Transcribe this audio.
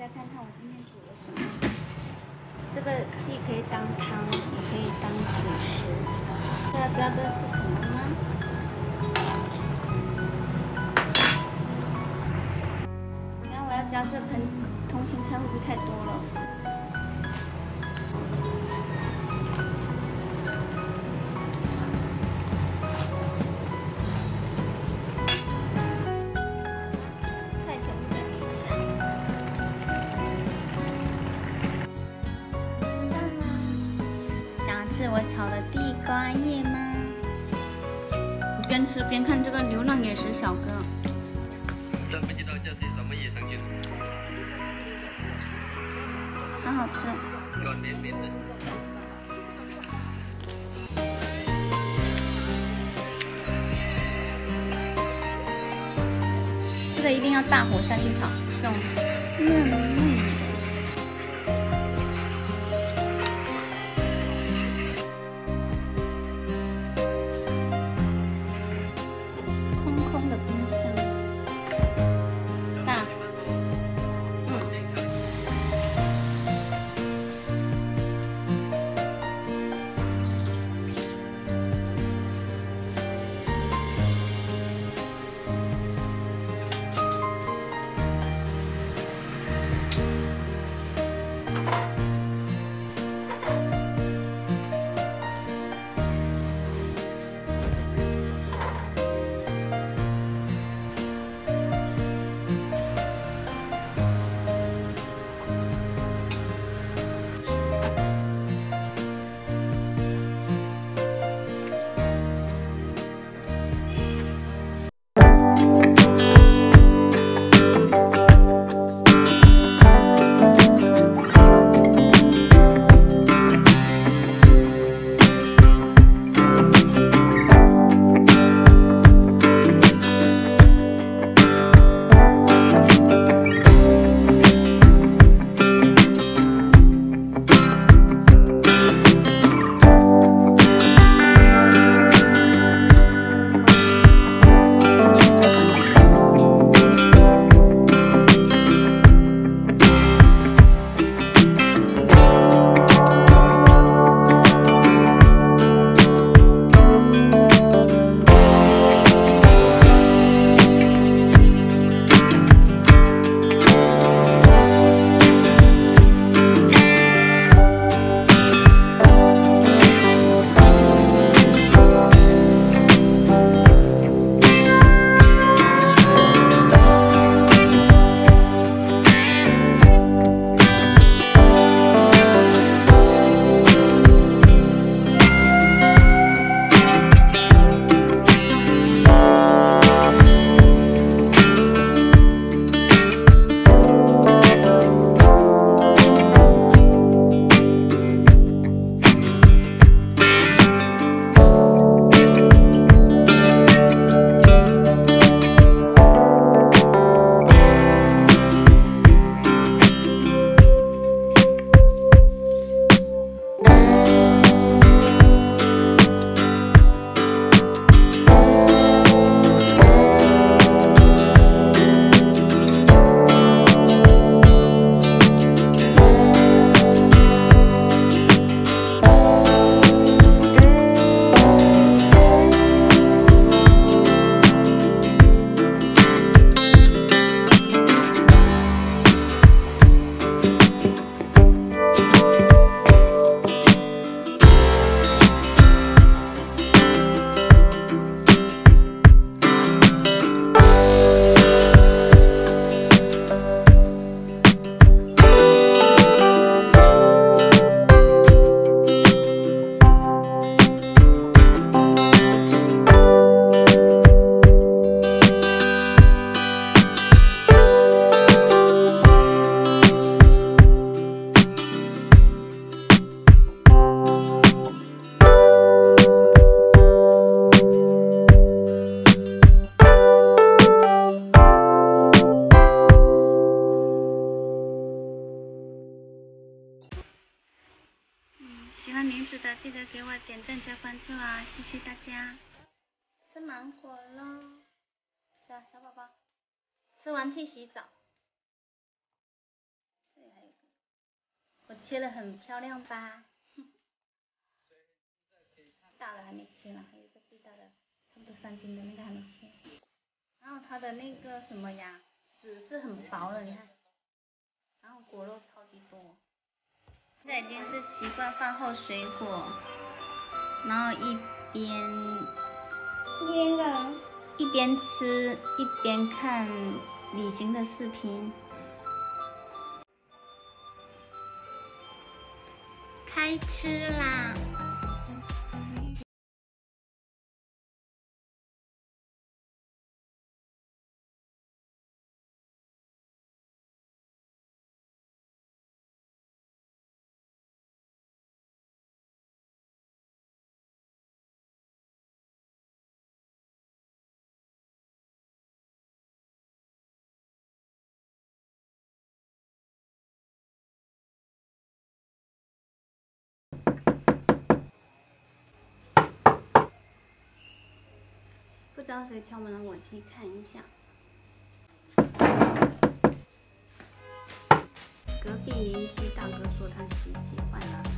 家看看我今天煮了什么。这个既可以当汤，也可以当主食。大家知道这是什么吗？你看我要加这盆通心菜会不会太多了？吃我炒的地瓜叶吗？我边吃边看这个流浪野食小哥。真不知道这是什么野生菌，很好吃。软绵绵的。这个一定要大火下去炒，这种嫩喜欢名字的记得给我点赞加关注啊，谢谢大家。吃芒果喽，小，小宝宝，吃完去洗澡。这里还有个我切的很漂亮吧？大的还没切呢，还有一个最大的，差不多三斤的那个还没切。然后它的那个什么呀，籽是很薄的，你看。然后果肉超级多。现在已经是习惯饭后水果，然后一边一边干，一边吃一边看旅行的视频。开吃啦！知道谁敲门了，我去看一下。隔壁邻居大哥说他洗衣机坏了。